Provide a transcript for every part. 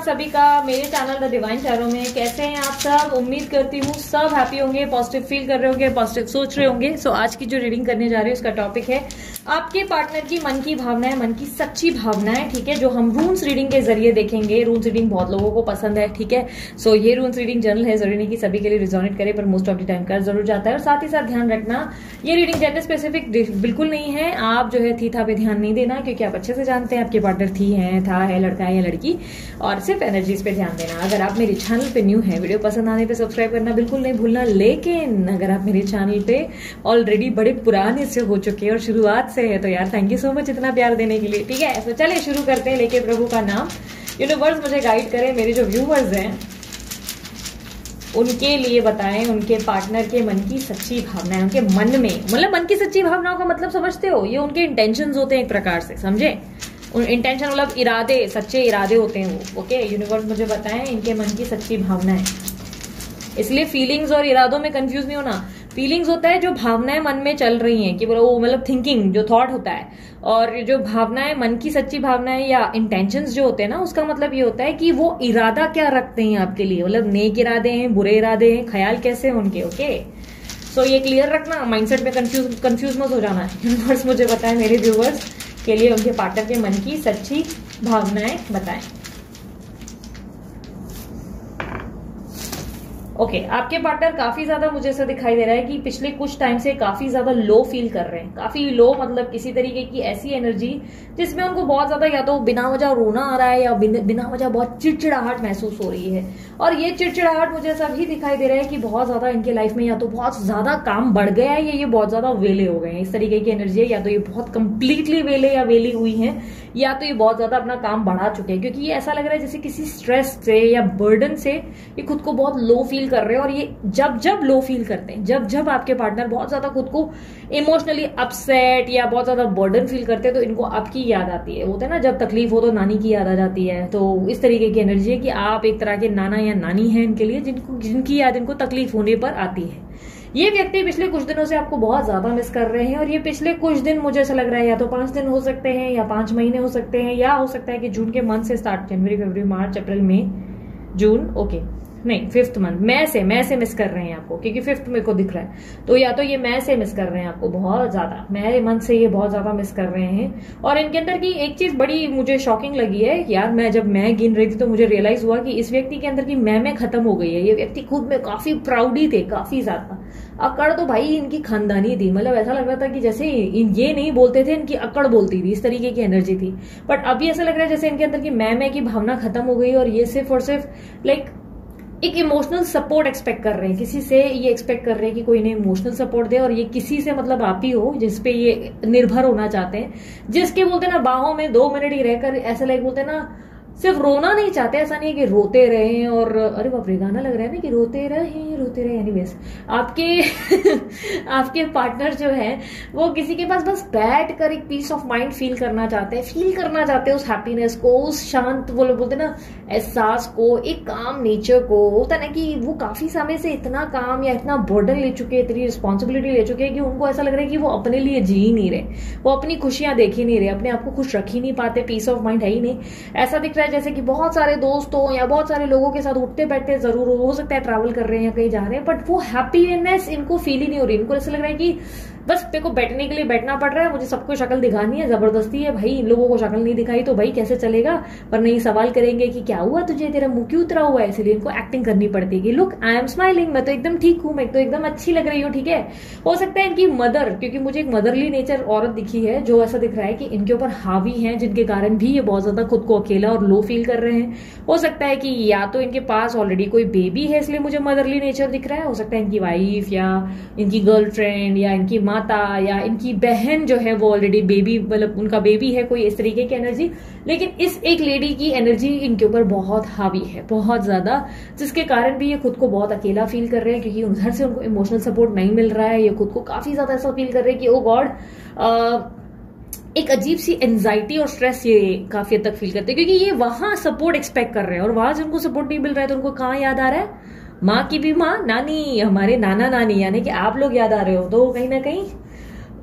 आप सभी का मेरे चैनल द डिवाइन टैरो में। कैसे हैं आप सब? उम्मीद करती हूँ सब हैप्पी होंगे पॉजिटिव फील कर रहे होंगे पॉजिटिव सोच रहे होंगे। सो so, आज की जो रीडिंग करने जा रही है उसका टॉपिक है आपके पार्टनर की मन की भावनाएँ मन की सच्ची भावनाएँ ठीक है? जो हम रूम्स रीडिंग के ज़रिए देखेंगे रूम्स रीडिंग बहुत लोगों को पसंद है, ठीक है? सो ये रूम्स रीडिंग जनरल है, ज़रूरी नहीं कि सभी के लिए रिजोनेट करे, पर मोस्ट ऑफ़ द टाइम कर ज़रूर जाता है। और साथ ही साथ ध्यान रखना, ये रीडिंग जेंडर स्पेसिफिक बिल्कुल नहीं है। आप जो है थी था पे ध्यान नहीं देना, क्योंकि आप अच्छे से जानते हैं, आपके पार्टनर थी है, था है, लड़का है या लड़की, और सिर्फ़ एनर्जीज पे ध्यान देना। अगर आप मेरे चैनल पे न्यू है वीडियो पसंद आने पर सब्सक्राइब करना बिल्कुल नहीं भूलना, लेकिन अगर आप मेरे चैनल पे ऑलरेडी बड़े पुराने से हो चुके हैं और शुरुआत से है तो यार थैंक यू सो मच इतना प्यार देने के लिए। ठीक है तो चलिए शुरू करते हैं लेके प्रभु का नाम। यूनिवर्स मुझे गाइड करे, मेरे जो व्यूवर्स हैं, उनके लिए बताएँ, उनके पार्टनर के मन की सच्ची भावनाएँ, उनके मन में। मतलब मन की सच्ची भावनाओं का मतलब समझते हो? ये उनके इंटेंशंस होते हैं एक प्रकार से, समझे? इंटेंशन मतलब इरादे, सच्चे इरादे होते हैं वो ओके यूनिवर्स मुझे बताएँ इनके मन की सच्ची भावनाएँ। इसलिए फीलिंग्स और इरादों में कंफ्यूज नहीं होना। फीलिंग्स होता है जो भावनाएँ मन में चल रही हैं, कि वो मतलब थिंकिंग जो थॉट होता है। और जो भावनाएँ, मन की सच्ची भावनाएँ या इंटेंशन जो होते हैं ना, उसका मतलब ये होता है कि वो इरादा क्या रखते हैं आपके लिए? मतलब नेक इरादे हैं, बुरे इरादे हैं, ख्याल कैसे हैं उनके ओके सो ये क्लियर रखना माइंडसेट में कंफ्यूज कंफ्यूज मत हो जाना। यूनिवर्स मुझे बताए, मेरे व्यूवर्स के लिए उनके पार्टनर के मन की सच्ची भावनाएँ बताएँ। ओके okay, आपके पार्टनर काफ़ी ज़्यादा मुझे ऐसा दिखाई दे रहा है कि पिछले कुछ टाइम से काफ़ी ज़्यादा लो फील कर रहे हैं। काफ़ी लो मतलब किसी तरीके की ऐसी एनर्जी जिसमें उनको बहुत ज़्यादा या तो बिना वजह रोना आ रहा है या बिन, बिना वजह बहुत चिड़चिड़ाहट महसूस हो रही है। और ये चिड़चिड़ाहट मुझे ऐसा भी दिखाई दे रहा है कि बहुत ज़्यादा इनके लाइफ में या तो बहुत ज़्यादा काम बढ़ गया है या ये बहुत ज़्यादा वेले हो गए हैं। इस तरीके की एनर्जी है या तो ये बहुत कंप्लीटली वेले या वेली हुई है या तो ये बहुत ज़्यादा अपना काम बढ़ा चुके हैं। क्योंकि ये ऐसा लग रहा है जैसे किसी स्ट्रेस से या बर्डन से ये खुद को बहुत लो फील कर रहे हैं और ये जब जब लो फील करते हैं, जब जब आपके पार्टनर बहुत ज़्यादा खुद को इमोशनली अपसेट या बहुत ज़्यादा बर्डन फील करते हैं तो इनको आपकी याद आती है। होता है ना, जब तकलीफ़ हो तो नानी की याद आ जाती है। तो इस तरीके की एनर्जी है कि आप एक तरह के नाना या नानी है इनके लिए, जिनको, जिनकी याद, इनको तकलीफ़ होने पर आती है। ये व्यक्ति पिछले कुछ दिनों से आपको बहुत ज़्यादा मिस कर रहे हैं और ये पिछले कुछ दिन मुझे ऐसा लग रहा है या तो पाँच दिन हो सकते हैं या पाँच महीने हो सकते हैं या हो सकता है कि जून के मंथ से स्टार्ट जनवरी फरवरी मार्च अप्रैल मई जून ओके नहीं फिफ्थ मंथ मैं से मैं से मिस कर रहे हैं आपको, क्योंकि फिफ्थ मेरे को दिख रहा है। तो या तो ये मैं से मिस कर रहे हैं आपको बहुत ज़्यादा। मैं मंथ से ये बहुत ज़्यादा मिस कर रहे हैं। और इनके अंदर की एक चीज़ बड़ी मुझे शॉकिंग लगी है यार, मैं जब मैं गिन रही थी तो मुझे रियलाइज़ हुआ कि इस व्यक्ति के अंदर की मैं में खत्म हो गई है। ये व्यक्ति खुद में काफ़ी प्राउडी थे, काफ़ी ज़्यादा। अकड़ तो भाई इनकी खानदानी थी। मतलब ऐसा लग रहा था कि जैसे ये नहीं बोलते थे, इनकी अकड़ बोलती थी, इस तरीके की एनर्जी थी। बट अभी ऐसा लग रहा है जैसे इनके अंदर की मैं मैं की भावना खत्म हो गई और ये सिर्फ़ और सिर्फ़ लाइक एक इमोशनल सपोर्ट एक्सपेक्ट कर रहे हैं। किसी से ये एक्सपेक्ट कर रहे हैं कि कोई इन्हें इमोशनल सपोर्ट दे और ये किसी से मतलब आप ही हो जिसपे ये निर्भर होना चाहते हैं। जिसके बोलते ना, बाहों में दो मिनट ही रहकर ऐसे लाइक बोलते ना सिर्फ़ रोना नहीं चाहते, ऐसा नहीं है कि रोते रहे और, अरे बाप रे, गाना लग रहा है ना कि रोते रहे रोते रहे एनीवेज आपके आपके पार्टनर जो है, वो किसी के पास बस बैठ कर एक पीस ऑफ़ माइंड फील करना चाहते हैं फील करना चाहते हैं उस हैप्पीनेस को, उस शांत, वो लोग बोलते ना, एहसास को, एक काम नेचर को, होता ना कि वो काफ़ी समय से इतना काम या इतना बर्डन ले चुके हैं, इतनी रिस्पॉन्सिबिलिटी ले चुके हैं कि उनको ऐसा लग रहा है कि वो अपने लिए जी ही नहीं रहे, वो अपनी खुशियाँ देख ही नहीं रहे, अपने आप को खुश रख ही नहीं पाते पीस ऑफ़ माइंड है ही नहीं। ऐसा दिख रहा है जैसे कि बहुत सारे दोस्तों या बहुत सारे लोगों के साथ उठते बैठते ज़रूर हो सकता है ट्रैवल कर रहे हैं या कहीं जा रहे हैं बट वो हैप्पीनेस इनको फील ही नहीं हो रही। इनको ऐसा लग रहा है कि बस पे को बैठने के लिए बैठना पड़ रहा है, मुझे सबको शक्ल दिखानी है, ज़बरदस्ती है भाई, इन लोगों को शक्ल नहीं दिखाई तो भाई कैसे चलेगा? पर नहीं सवाल करेंगे कि क्या हुआ तुझे? तेरा मुँह क्यों उतरा हुआ है? इसलिए इनको एक्टिंग करनी पड़ती है लुक आई एम स्माइलिंग मैं तो एकदम ठीक हूँ, मैं तो एकदम अच्छी लग रही हूँ, ठीक है? हो सकता है इनकी मदर क्योंकि मुझे एक मदरली नेचर औरत दिखी है, जो ऐसा दिख रहा है कि इनके ऊपर हावी है, जिनके कारण भी ये बहुत ज़्यादा खुद को अकेला और लो फील कर रहे हैं। हो सकता है कि या तो इनके पास ऑलरेडी कोई बेबी है, इसलिए मुझे मदरली नेचर दिख रहा है। हो सकता है इनकी वाइफ या इनकी गर्लफ्रेंड या इनकी माता या इनकी बहन जो है वो ऑलरेडी बेबी मतलब उनका बेबी है कोई इस तरीके की एनर्जी लेकिन इस एक लेडी की एनर्जी इनके ऊपर बहुत हावी है, बहुत ज़्यादा, जिसके कारण भी ये खुद को बहुत अकेला फील कर रहे हैं, क्योंकि उधर से उनको इमोशनल सपोर्ट नहीं मिल रहा है, ये खुद को काफ़ी ज़्यादा ऐसा फील कर रहे हैं कि ओ गॉड एक अजीब सी एंजाइटी और स्ट्रेस ये काफ़ी हद तक फील करते हैं, क्योंकि ये वहाँ सपोर्ट एक्सपेक्ट कर रहे हैं और वहाँ से उनको सपोर्ट नहीं मिल रहा है तो उनको कहाँ याद आ रहा है? माँ की भी माँ, नानी, हमारे नाना नानी, यानी कि आप लोग याद आ रहे हो तो कहीं ना कहीं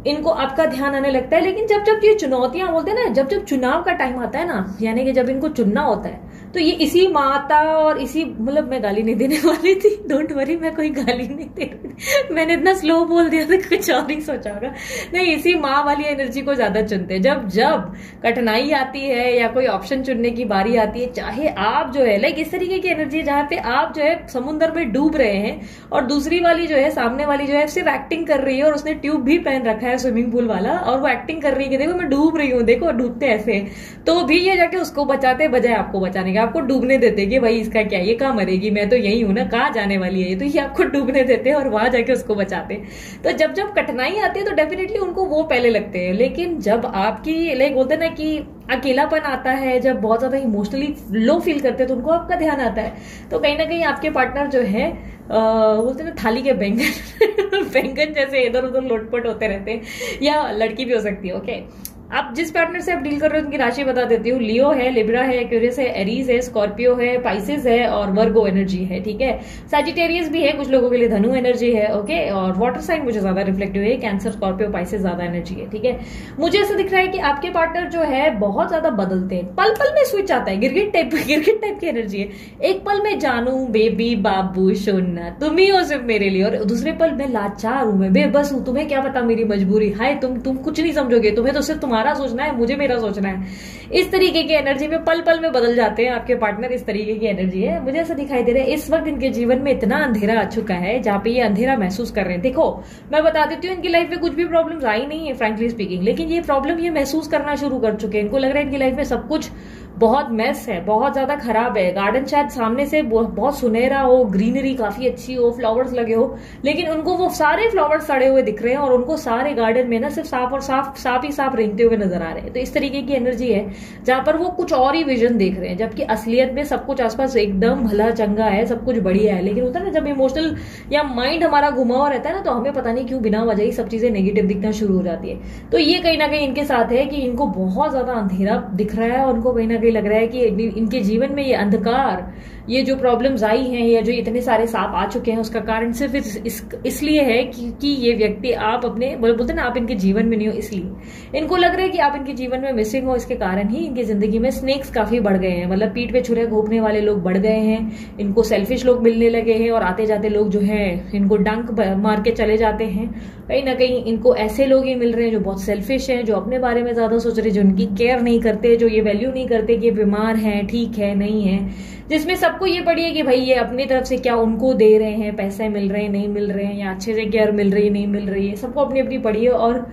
इनको आपका ध्यान आने लगता है। लेकिन जब जब ये चुनौतियाँ बोलते हैं ना, जब जब चुनाव का टाइम आता है ना, यानी कि जब इनको चुनना होता है तो ये इसी माता और इसी मतलब मैं गाली नहीं देने वाली थी। डोंट वरी मैं कोई गाली नहीं दे रही मैंने इतना स्लो बोल दिया था, कुछ और ही सोचा होगा। नहीं, इसी माँ वाली एनर्जी को ज़्यादा चुनते हैं। जब जब कठिनाई आती है या कोई ऑप्शन चुनने की बारी आती है, चाहे आप जो है लाइक इस तरीके की एनर्जी जहाँ पे आप जो है समुन्द्र में डूब रहे हैं और दूसरी वाली जो है, सामने वाली जो है, सिर्फ़ एक्टिंग कर रही है और उसने ट्यूब भी पहन रखा है स्विमिंग पूल वाला, और वो एक्टिंग कर रही है कि देखो मैं डूब रही हूँ, देखो डूबते ऐसे तो भी ये जाके उसको बचाते, बजाय आपको बचाने के आपको डूबने देते कि भाई इसका क्या, ये कहाँ मरेगी, मैं तो यही हूँ ना, कहाँ जाने वाली है ये? तो ये आपको डूबने देते हैं और वहाँ जाके उसको बचाते। तो जब जब कठिनाई आती है तो डेफिनेटली उनको वो पहले लगते हैं। लेकिन जब आपकी लाइक बोलते ना कि अकेलापन आता है, जब बहुत ज़्यादा इमोशनली लो फील करते हैं तो उनको आपका ध्यान आता है। तो कहीं ना कहीं आपके पार्टनर जो है बोलते ना, थाली के बैंगन बैंगन जैसे इधर उधर लोटपट होते रहते हैं, या लड़की भी हो सकती है ओके आप जिस पार्टनर से आप डील कर रहे हो, उनकी राशि बता देती हूँ। लियो है लिब्रा है क्यूरियस है एरीज है स्कॉर्पियो है पाइसिस है और वर्गो एनर्जी है, ठीक है? सैजिटेरियस भी है, कुछ लोगों के लिए धनु एनर्जी है ओके और वाटर साइन मुझे ज़्यादा रिफ्लेक्टिव है कैंसर स्कॉर्पियो पाइसिस ज़्यादा एनर्जी है, ठीक है? मुझे ऐसा दिख रहा है कि आपके पार्टनर जो है, बहुत ज़्यादा बदलते हैं। पल पल में स्विच आता है, गिरगिट टाइप गिरगिट टाइप की एनर्जी है। एक पल में जानू बेबी बाबू सोना तुम ही हो सिर्फ़ मेरे लिए। और दूसरे पल में लाचार हूँ मैं, बेबस हूँ। तुम्हें क्या पता मेरी मजबूरी? हाय, तुम तुम कुछ नहीं समझोगे, तुम्हें तो सिर्फ़ सोचना है, मुझे मेरा सोचना है। इस तरीके की एनर्जी में पल पल में बदल जाते हैं आपके पार्टनर इस तरीके की एनर्जी है। मुझे ऐसा दिखाई दे रहा है, इस वक्त इनके जीवन में इतना अंधेरा आ चुका है, जहाँ पे ये अंधेरा महसूस कर रहे हैं। देखो, मैं बता देती हूँ, इनकी लाइफ में कुछ भी प्रॉब्लम आई नहीं है फ्रेंकली स्पीकिंग लेकिन ये प्रॉब्लम ये महसूस करना शुरू कर चुके हैं। इनको लग रहा है इनकी लाइफ में सब कुछ बहुत मेस है, बहुत ज़्यादा खराब है। गार्डन शायद सामने से बहुत सुनहरा हो ग्रीनरी काफ़ी अच्छी हो फ्लावर्स लगे हो, लेकिन उनको वो सारे फ्लावर्स सड़े हुए दिख रहे हैं और उनको सारे गार्डन में ना सिर्फ़ साफ़ और साफ़ साफ़ ही साफ़ रेंगते हुए नज़र आ रहे हैं। तो इस तरीके की एनर्जी है, जहाँ पर वो कुछ और ही विजन देख रहे हैं, जबकि असलियत में सब कुछ आसपास एकदम भला चंगा है, सब कुछ बढ़िया है। लेकिन होता है ना, जब इमोशनल या माइंड हमारा घुमा हुआ रहता है ना तो हमें पता नहीं क्यों बिना वजह ही सब चीज़ें नेगेटिव दिखना शुरू हो जाती है। तो ये कहीं ना कहीं इनके साथ है कि इनको बहुत ज़्यादा अंधेरा दिख रहा है और उनको कहीं ना कहीं लग रहा है कि इनके जीवन में ये अंधकार ये जो प्रॉब्लम्स आई हैं या जो इतने सारे सांप आ चुके हैं उसका कारण सिर्फ़ इस, इस, इसलिए है कि, कि ये व्यक्ति आप अपने बोल बोलते ना आप इनके जीवन में नहीं हो इसलिए। इनको लग रहा है कि आप इनके जीवन में मिसिंग हो इसके कारण ही इनकी ज़िंदगी में स्नेक्स काफ़ी बढ़ गए हैं। मतलब पीठ पे छुरे घोपने वाले लोग बढ़ गए हैं इनको सेल्फिश लोग मिलने लगे हैं और आते जाते लोग जो है इनको डंक मार के चले जाते हैं। कहीं ना कहीं इनको ऐसे लोग ही मिल रहे हैं जो बहुत सेल्फिश हैं जो अपने बारे में ज़्यादा सोच रहे हैं जो इनकी केयर नहीं करते जो ये वैल्यू नहीं करते कि बीमार है ठीक है नहीं है। जिसमें सबको ये है कि भाई ये अपनी तरफ़ से क्या उनको दे रहे हैं, पैसे मिल रहे हैं, नहीं मिल रहे हैं, या अच्छे से केयर मिल रही है नहीं मिल रही है सबको अपनी अपनी पड़ी है और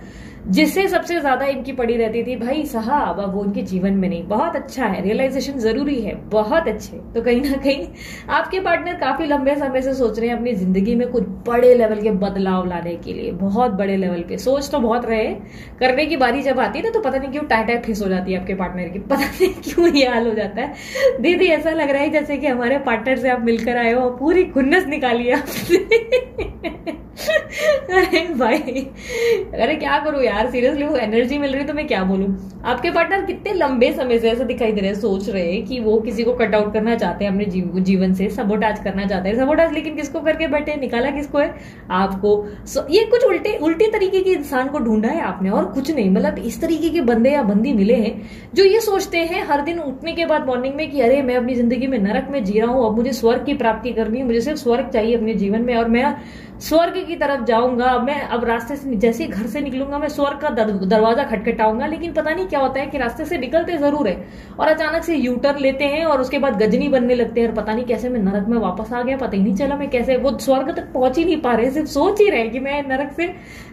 जिससे सबसे ज़्यादा इनकी पड़ी रहती थी, भाई साहब, अब वो उनके जीवन में नहीं। बहुत अच्छा है। रियलाइजेशन ज़रूरी है। बहुत अच्छे। तो कहीं ना कहीं आपके पार्टनर काफ़ी लंबे समय से सोच रहे हैं अपनी ज़िंदगी में कुछ बड़े लेवल के बदलाव लाने के लिए। बहुत बड़े लेवल पे सोच तो बहुत रहे। करने की बारी जब आती है ना तो पता नहीं क्यों टाइट टाइट फिस हो जाती है आपके पार्टनर की। पता नहीं क्यों ये हाल हो जाता है। दीदी, ऐसा लग रहा है जैसे कि हमारे पार्टनर से आप मिलकर आए हो पूरी खुन्नस निकाली आपसे अरे भाई, अरे क्या करूँ यार? सीरियसली वो एनर्जी मिल रही तो मैं क्या बोलूँ? आपके पार्टनर कितने लंबे समय से ऐसा दिखाई दे रहे हैं सोच रहे हैं कि वो किसी को कट आउट करना चाहते हैं अपने जीव, जीवन से सबोटाज करना चाहते हैं। सबोटाज लेकिन किसको करके बैठे निकाला किसको है? आपको। So, ये कुछ उल्टे उल्टे तरीके के इंसान को ढूंढा है आपने और कुछ नहीं। मतलब इस तरीके के बंदे या बंदी मिले हैं जो ये सोचते हैं हर दिन उठने के बाद मॉर्निंग में कि अरे मैं अपनी ज़िंदगी में नरक में जी रहा हूँ अब मुझे स्वर्ग की प्राप्ति करनी है मुझे सिर्फ़ स्वर्ग चाहिए अपने जीवन में और मैं स्वर्ग की तरफ़ जाऊँगा, मैं अब रास्ते से जैसे ही घर से निकलूँगा, मैं स्वर्ग का दरवाज़ा खटखटाऊँगा, लेकिन पता नहीं क्या होता है कि रास्ते से निकलते ज़रूर है और अचानक से यू टर्न लेते हैं और उसके बाद गजनी बनने लगते हैं और पता नहीं कैसे मैं नरक में वापस आ गया, पता ही नहीं चला मैं कैसे, वो स्वर्ग तक पहुँच ही नहीं पा रहे, सिर्फ़ सोच ही रहे कि मैं नरक से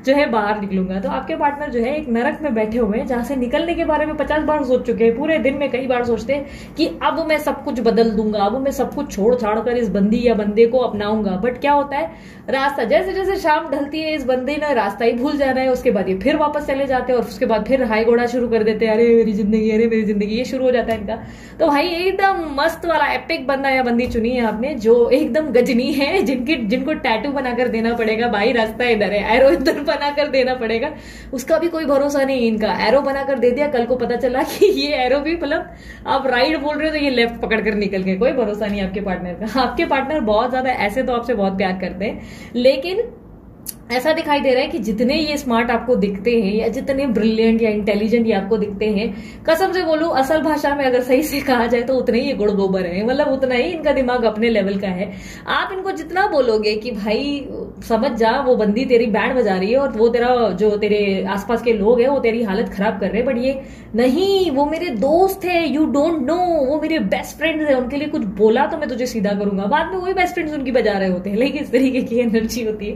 जो है बाहर निकलूँगा। तो आपके पार्टनर जो है एक नरक में बैठे हुए हैं, जहाँ से निकलने के बारे में पचास बार सोच चुके हैं, पूरे दिन में कई बार सोचते हैं कि अब मैं सब कुछ बदल दूँगा, अब मैं सब कुछ छोड़ छाड़ कर इस बंदी या बंदे को अपनाऊँगा। बट क्या होता है, रास्ता जैसे जैसे शाम ढलती है, इस बंदे ने रास्ता ही भूल जाना है, उसके बाद ये फिर वापस चले जाते हैं और उसके बाद फिर हाई घोड़ा शुरू कर देते हैं, अरे, मेरी ज़िंदगी, अरे, मेरी ज़िंदगी, ये शुरू हो जाता है इनका। तो भाई, एकदम मस्त वाला एपिक बंदा या बंदी चुनी है आपने, जो एकदम गजनी है, जिनकी जिनको टैटू बनाकर देना पड़ेगा, भाई, रास्ता इधर है एरो इधर बनाकर देना पड़ेगा। उसका भी कोई भरोसा नहीं इनका एरो बनाकर दे दिया, कल को पता चला कि ये एरो भी मतलब आप राइट बोल रहे हो तो ये लेफ़्ट पकड़ कर निकल गए, कोई भरोसा नहीं आपके पार्टनर का। आपके पार्टनर बहुत ज़्यादा, ऐसे तो आपसे बहुत प्यार करते हैं लेकिन ऐसा दिखाई दे रहा है कि जितने ये स्मार्ट आपको दिखते हैं या जितने ब्रिलियंट या इंटेलिजेंट ये आपको दिखते हैं, कसम से बोलूँ, असल भाषा में अगर सही से कहा जाए तो उतने ही ये गुड़ गोबर है। मतलब उतना ही इनका दिमाग अपने लेवल का है। आप इनको जितना बोलोगे कि भाई, समझ जा, वो बंदी तेरी बैंड बजा रही है और वो तेरा जो तेरे आसपास के लोग हैं, वो तेरी हालत खराब कर रहे हैं बट ये नहीं, वो मेरे दोस्त है यू डोंट नो वो मेरे बेस्ट फ्रेंड्स है, उनके लिए कुछ बोला तो मैं तुझे सीधा करूँगा। बाद में वही बेस्ट फ्रेंड्स उनकी बजा रहे होते हैं, लेकिन इस तरीके की एनर्जी होती है।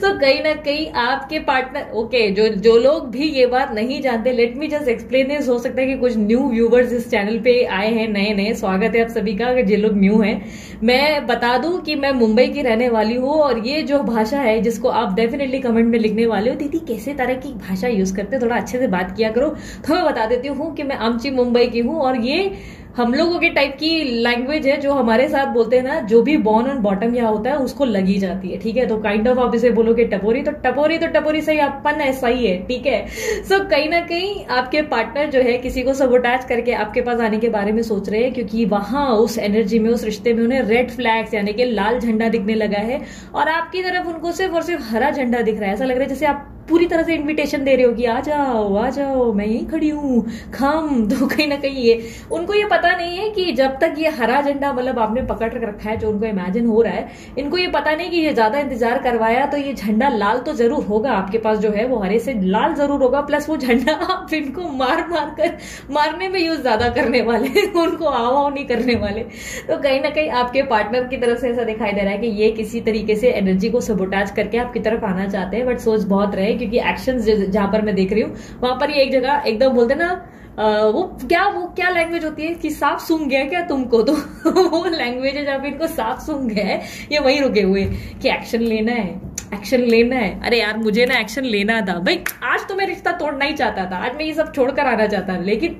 तो कहीं ना कहीं आपके पार्टनर ओके जो जो लोग भी ये बात नहीं जानते let me just explain this हो सकता है कि कुछ न्यू व्यूवर्स इस चैनल पे आए हैं, नए नए, स्वागत है आप सभी का, अगर जो लोग न्यू हैं। मैं बता दूँ कि मैं मुंबई की रहने वाली हूँ, और ये जो भाषा है, जिसको आप डेफिनेटली कमेंट में लिखने वाले हो, दीदी, कैसे तरह की भाषा यूज़ करते थोड़ा अच्छे से बात किया करो तो मैं बता देती हूँ कि मैं आमची मुंबई की हूँ। और ये हम लोगों के टाइप की लैंग्वेज है जो हमारे साथ बोलते हैं ना जो भी बॉर्न ऑन बॉटम यहाँ होता है उसको लगी जाती है ठीक है? तो काइंड ऑफ़ आप इसे बोलोगे टपोरी तो टपोरी तो टपोरी सही अपन ऐसा ही है ठीक है? सो so, कहीं ना कहीं आपके पार्टनर जो है किसी को सबोटाच करके आपके पास आने के बारे में सोच रहे हैं क्योंकि वहाँ उस एनर्जी में उस रिश्ते में उन्हें रेड फ्लैग्स यानी कि लाल झंडा दिखने लगा है। और आपकी तरफ़ उनको सिर्फ़ और सिर्फ़ हरा झंडा दिख रहा है। ऐसा लग रहा है जैसे आप पूरी तरह से इनविटेशन दे रहे हो कि आ जाओ आ जाओ, मैं यही खड़ी हूँ, खम। तो कहीं ना कहीं ये, उनको ये पता नहीं है कि जब तक ये हरा झंडा मतलब आपने पकड़ रखा है, जो उनको इमेजिन हो रहा है, इनको ये पता नहीं कि ये ज़्यादा इंतज़ार करवाया तो ये झंडा लाल तो ज़रूर होगा, आपके पास जो है वो हरे से लाल ज़रूर होगा प्लस वो झंडा आप इनको मार मार कर, मारने में यूज़ ज़्यादा करने वाले उनको आवाओ नहीं करने वाले। तो कहीं ना कहीं आपके पार्टनर की तरफ़ से ऐसा दिखाई दे रहा है कि ये किसी तरीके से एनर्जी को सबोटाज करके आपकी तरफ़ आना चाहते हैं बट सोच बहुत रहे क्योंकि एक्शन जहाँ पर मैं देख रही हूँ, वहाँ पर ये एक जगह एकदम बोलते ना वो क्या वो क्या लैंग्वेज होती है कि साफ़ सुन गया क्या तुमको? तो वो लैंग्वेज है जहाँ पर इनको साफ़ सूंघ गया है, ये वही रुके हुए कि एक्शन लेना है एक्शन लेना है। अरे यार, मुझे ना एक्शन लेना था। भाई, आज तो मैं रिश्ता तोड़ना ही चाहता था, आज मैं ये सब छोड़कर आना चाहता लेकिन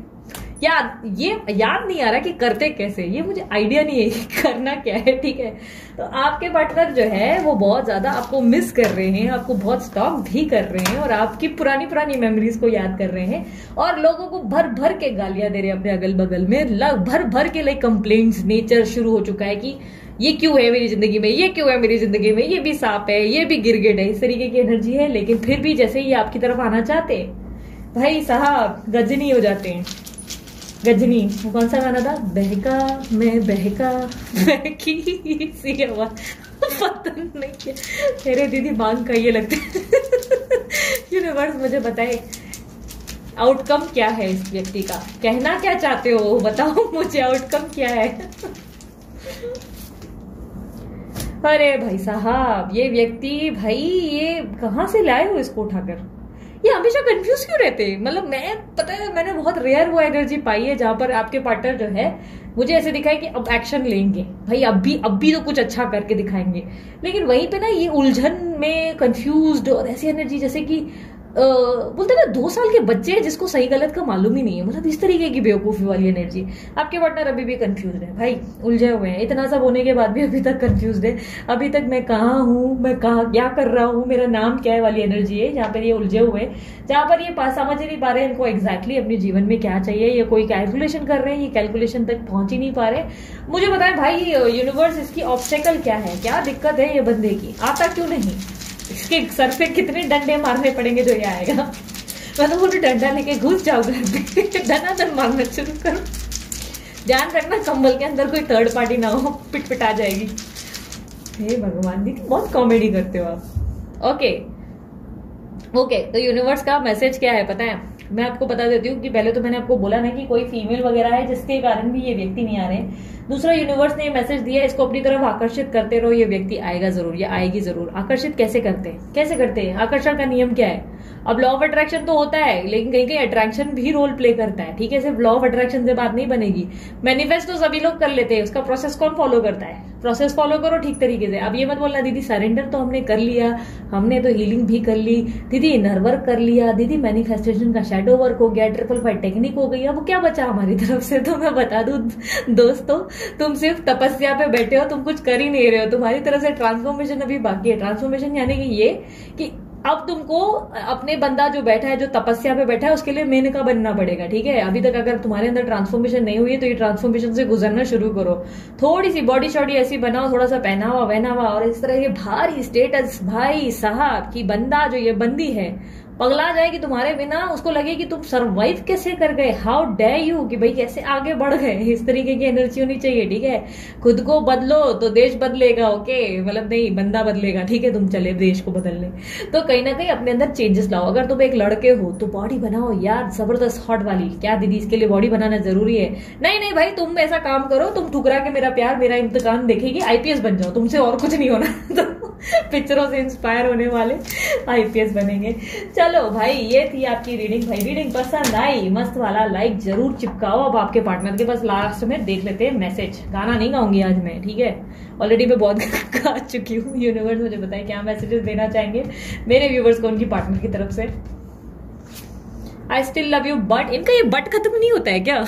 याद ये याद नहीं आ रहा कि करते कैसे? ये मुझे आइडिया नहीं है करना क्या है, ठीक है? तो आपके पार्टनर जो है, वो बहुत ज़्यादा आपको मिस कर रहे हैं, आपको बहुत स्टॉक भी कर रहे हैं और आपकी पुरानी पुरानी मेमोरीज को याद कर रहे हैं और लोगों को भर भर के गालियाँ दे रहे हैं अपने अगल बगल में। लग भर भर के लाइक कंप्लेंट्स नेचर शुरू हो चुका है कि ये क्यों है मेरी ज़िंदगी में, ये क्यों है मेरी ज़िंदगी में, ये भी सांप है, ये भी गिरगिट है, इस तरीके की एनर्जी है, लेकिन फिर भी जैसे ही आपकी तरफ़ आना चाहते, भाई साहब, गजनी हो जाते हैं। गजनी वो कौन सा गाना था? बहका, मैं बहका, बहकी सी आवाज़ पता नहीं क्या। मेरे दीदी, मांग का ये लगता है। यूनिवर्स मुझे बताए। आउटकम क्या है इस व्यक्ति का? कहना क्या चाहते हो? बताओ मुझे आउटकम क्या है? अरे भाई साहब, ये व्यक्ति, भाई, ये कहाँ से लाए हो इसको उठाकर? ये हमेशा कंफ्यूज क्यों रहते हैं? मतलब मैं, पता है, मैंने बहुत रेयर वो एनर्जी पाई है जहाँ पर आपके पार्टनर जो है, मुझे ऐसे दिखा है कि अब एक्शन लेंगे। भाई, अब भी अब भी तो कुछ अच्छा करके दिखाएँगे। लेकिन वहीं पे ना ये उलझन में कंफ्यूज और ऐसी एनर्जी जैसे कि बोलते ना, दो साल के बच्चे हैं जिसको सही गलत का मालूम ही नहीं है। मतलब इस तरीके की बेवकूफ़ी वाली एनर्जी आपके पार्टनर अभी भी कंफ्यूज है। भाई, उलझे हुए हैं। इतना सब होने के बाद भी अभी तक कंफ्यूज है। अभी तक मैं कहाँ हूँ? मैं कहा, क्या कर रहा हूँ? मेरा नाम क्या है वाली एनर्जी है? जहाँ पर ये उलझे हुए हैं। जहाँ पर ये समझ नहीं पा रहे हैं इनको एग्जैक्टली अपने जीवन में क्या चाहिए। ये कोई कैलकुलेशन कर रहे हैं, ये कैलकुलेशन तक पहुँच ही नहीं पा रहे मुझे बताए, भाई यूनिवर्स इसकी ऑब्स्टेकल क्या है? क्या दिक्कत है ये बंदे की? आता क्यों नहीं? इसके सर पे कितने डंडे मारने पड़ेंगे जो ये आएगा। मैं तो बोलू डंडा लेके घुस जाओ घर पे। धनाधन मारना शुरू करो। ध्यान रखना, कंबल के अंदर कोई थर्ड पार्टी ना हो पिट पिटा जाएगी। हे भगवान दी बहुत कॉमेडी करते हो आप। ओके ओके तो यूनिवर्स का मैसेज क्या है, पता है? मैं आपको बता देती हूँ कि पहले तो मैंने आपको बोला ना कि कोई फीमेल वगैरह है जिसके कारण भी ये व्यक्ति नहीं आ रहे दूसरा यूनिवर्स ने मैसेज दिया, इसको अपनी तरफ़ आकर्षित करते रहो, ये व्यक्ति आएगा ज़रूर, या आएगी ज़रूर। आकर्षित कैसे करते हैं? कैसे करते हैं? आकर्षण का नियम क्या है? अब लॉ ऑफ़ अट्रैक्शन तो होता है, लेकिन कहीं कहीं अट्रैक्शन भी रोल प्ले करता है, ठीक है? सिर्फ़ लॉ ऑफ़ अट्रैक्शन से बात नहीं बनेगी। मैनिफेस्ट तो सभी लोग कर लेते हैं, उसका प्रोसेस कौन फॉलो करता है? प्रोसेस फॉलो करो ठीक तरीके से। अब ये मत बोलना, दीदी सरेंडर तो हमने कर लिया, हमने तो हीलिंग भी कर ली। दीदी इनर वर्क कर लिया। दीदी मैनिफेस्टेशन का शेडो वर्क हो गया ट्रिपल फाइव टेक्निक हो गई। अब क्या बचा हमारी तरफ़ से? तो मैं बता दू, दोस्तों, तुम सिर्फ़ तपस्या पे बैठे हो, तुम कुछ कर ही नहीं रहे हो। तुम्हारी तरफ़ से ट्रांसफॉर्मेशन अभी बाकी है। ट्रांसफॉर्मेशन यानी कि ये कि अब तुमको अपने बंदा जो बैठा है, जो तपस्या पे बैठा है, उसके लिए मेनका बनना पड़ेगा, ठीक है? अभी तक अगर तुम्हारे अंदर ट्रांसफॉर्मेशन नहीं हुई है तो ये ट्रांसफॉर्मेशन से गुजरना शुरू करो। थोड़ी सी बॉडी शॉडी ऐसी बनाओ थोड़ा सा पहनावा वहनावा और इस तरह ये भारी स्टेटस भाई साहब की बंदा जो ये बंदी है पगला जाएगी तुम्हारे बिना, उसको लगे कि तुम सरवाइव कैसे कर गए? हाउ डे यू कि भाई कैसे आगे बढ़ गए? इस तरीके की एनर्जी होनी चाहिए, ठीक है? खुद को बदलो तो देश बदलेगा ओके मतलब नहीं, बंदा बदलेगा, ठीक है? तुम चले देश को बदलने। तो कहीं ना कहीं अपने अंदर चेंजेस लाओ। अगर तुम एक लड़के हो तो बॉडी बनाओ यार, ज़बरदस्त हॉट वाली। क्या दीदी, इसके लिए बॉडी बनाना ज़रूरी है? नहीं नहीं भाई, तुम ऐसा काम करो, तुम ठुकरा के मेरा प्यार, मेरा इम्तकान देखेगी आईपीएस बन जाओ। तुमसे और कुछ नहीं होना। तो पिक्चरों से इंस्पायर होने वाले आईपीएस बनेंगे। चलो भाई, ये थी आपकी रीडिंग भाई रीडिंग पसंद आई? मस्त वाला लाइक ज़रूर चिपकाओ। अब आपके पार्टनर के पास लास्ट में देख लेते हैं मैसेज गाना नहीं गाऊँगी आज मैं, ठीक है? ऑलरेडी मैं बहुत गा चुकी हूँ। यूनिवर्स मुझे बताए क्या मैसेजेस देना चाहेंगे। मेरे व्यूवर्स को उनकी पार्टनर की तरफ़ से। I still love you but इनका ये बट खत्म नहीं होता है क्या?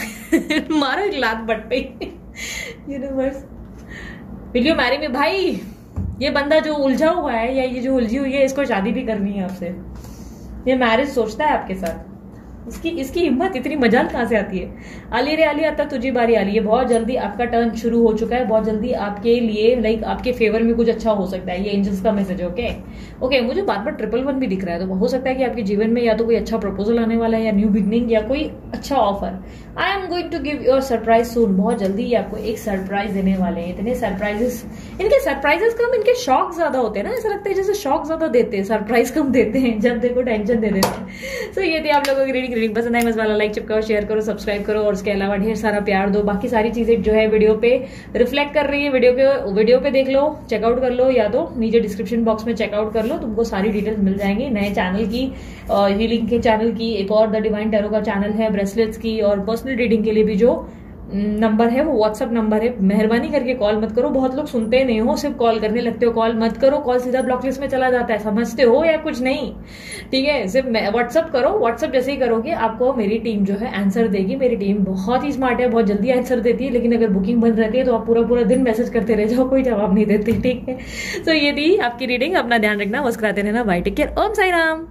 मारो एक लात बट पे। यूनिवर्स विल यू मैरी में भाई ये बंदा जो उलझा हुआ है या ये जो उलझी हुई है, इसको शादी भी करनी है आपसे। ये मैरिज सोचता है आपके साथ? इसकी इसकी हिम्मत, इतनी मजाल कहाँ से आती है? अली रे अली आता तुझी बारी आली है बहुत जल्दी आपका टर्न शुरू हो चुका है। बहुत जल्दी आपके लिए लाइक आपके फेवर में कुछ अच्छा हो सकता है। ये एंजल्स का मैसेज है ओके ओके मुझे बार बार ट्रिपल वन भी दिख रहा है तो हो सकता है कि आपके जीवन में या तो कोई अच्छा प्रपोजल आने वाला है या न्यू बिगनिंग या कोई अच्छा offer I am going to give your surprise soon बहुत जल्दी आपको एक सरप्राइज़ देने वाले हैं। इतने सरप्राइजेस इनके सरप्राइजेस कम, इनके शौक ज़्यादा होते हैं ना, ऐसा लगता है जैसे शौक ज़्यादा देते हैं सरप्राइज़ कम देते हैं, जब देखो टेंशन दे देते हैं। सो ये थी आप लोगों की रीडिंग रीडिंग पसंद है वाला लाइक चिपकाओ शेयर करो सब्सक्राइब करो, और उसके अलावा ढेर सारा प्यार दो। बाकी सारी चीज़ें जो है वीडियो पे रिफ्लेक्ट कर रही है। वीडियो के वीडियो पे देख लो चेकआउट कर लो, या तो नीचे डिस्क्रिप्शन बॉक्स में चेकआउट कर लो, तुमको सारी डिटेल्स मिल जाएँगी। नए चैनल की हीलिंग के चैनल की, एक और द डिवाइन टेरो का चैनल है ब्रेसलेट्स की, और पर्सनल रीडिंग के लिए भी जो नंबर है, वो व्हाट्सअप नंबर है। मेहरबानी करके कॉल मत करो। बहुत लोग सुनते नहीं हो, सिर्फ़ कॉल करने लगते हो। कॉल मत करो कॉल सीधा ब्लॉक लिस्ट में चला जाता है। समझते हो या कुछ नहीं? ठीक है, सिर्फ़ व्हाट्सअप करो। व्हाट्सअप जैसे ही करोगे, आपको मेरी टीम जो है आंसर देगी। मेरी टीम बहुत ही स्मार्ट है, बहुत जल्दी आंसर देती है। लेकिन अगर बुकिंग बंद रहती है तो आप पूरा पूरा दिन मैसेज करते रह जाओ। कोई जवाब नहीं देते, ठीक है? तो ये थी आपकी रीडिंग अपना ध्यान रखना, मुस्कुराते रहना। Bye take care Om Sai Ram.